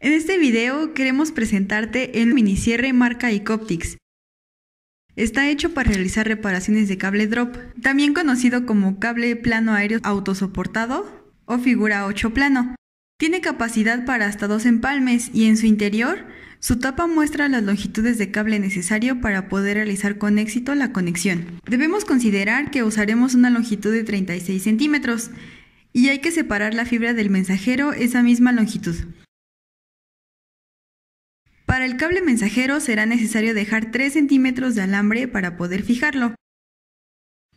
En este video queremos presentarte el minicierre marca Icoptics. Está hecho para realizar reparaciones de cable drop, también conocido como cable plano aéreo autosoportado o figura 8 plano. Tiene capacidad para hasta dos empalmes y en su interior su tapa muestra las longitudes de cable necesario para poder realizar con éxito la conexión. Debemos considerar que usaremos una longitud de 36 centímetros y hay que separar la fibra del mensajero esa misma longitud. Para el cable mensajero será necesario dejar 3 centímetros de alambre para poder fijarlo.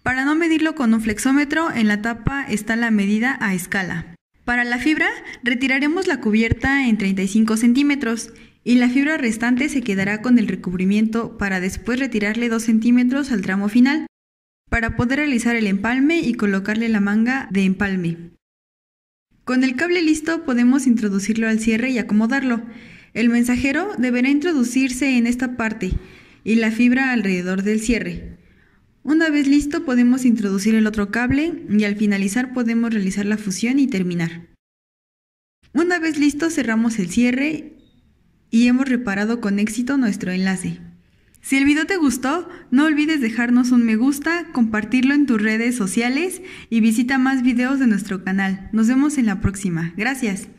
Para no medirlo con un flexómetro, en la tapa está la medida a escala. Para la fibra, retiraremos la cubierta en 35 centímetros y la fibra restante se quedará con el recubrimiento para después retirarle 2 centímetros al tramo final, para poder realizar el empalme y colocarle la manga de empalme. Con el cable listo podemos introducirlo al cierre y acomodarlo. El mensajero deberá introducirse en esta parte y la fibra alrededor del cierre. Una vez listo podemos introducir el otro cable y al finalizar podemos realizar la fusión y terminar. Una vez listo cerramos el cierre y hemos reparado con éxito nuestro enlace. Si el video te gustó, no olvides dejarnos un me gusta, compartirlo en tus redes sociales y visita más videos de nuestro canal. Nos vemos en la próxima. Gracias.